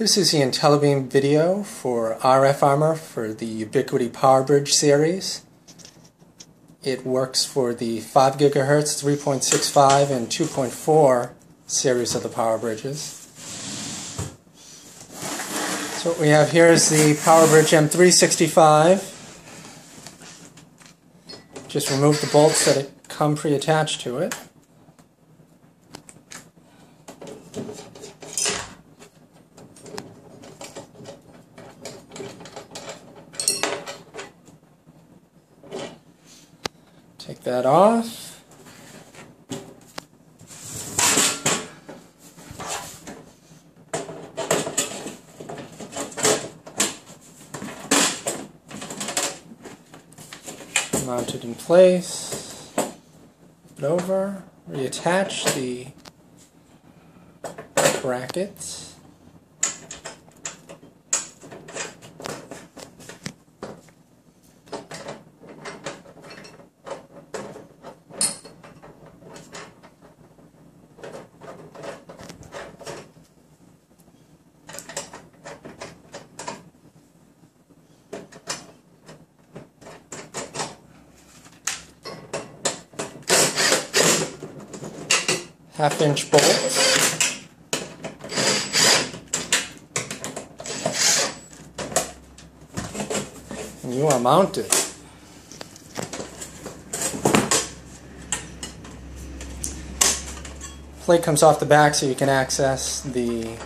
This is the IntelliBeam video for RF armor for the Ubiquiti PowerBridge series. It works for the 5 GHz, 3.65, and 2.4 series of the PowerBridges. So what we have here is the PowerBridge M365. Just remove the bolts that come pre-attached to it. Take that off. Mount it in place. Over. Reattach the brackets. Half inch bolts. And you are mounted. Plate comes off the back so you can access the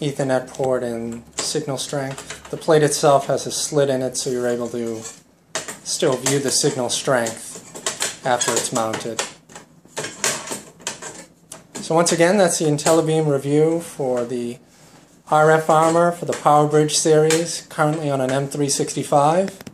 Ethernet port and signal strength. The plate itself has a slit in it so you're able to still view the signal strength after it's mounted. So once again, that's the IntelliBeam review for the RF armor for the PowerBridge series, currently on an M365.